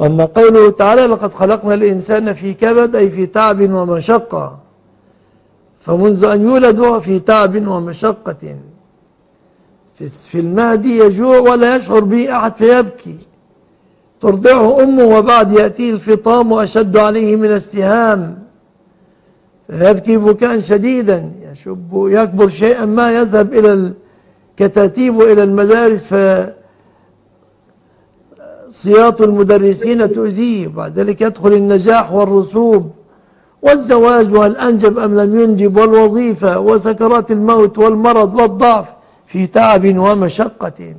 وأما قوله تعالى لقد خلقنا الإنسان في كبد أي في تعب ومشقة. فمنذ أن يولد في تعب ومشقة. في المهد يجوع ولا يشعر به أحد فيبكي. ترضعه أمه وبعد يأتيه الفطام أشد عليه من السهام. فيبكي بكاء شديدا. يشب يكبر شيئا ما يذهب إلى الكتاتيب وإلى المدارس. ف سياط المدرسين تؤذيه. بعد ذلك يدخل النجاح والرسوب والزواج وهل أنجب أم لم ينجب والوظيفة وسكرات الموت والمرض والضعف في تعب ومشقة.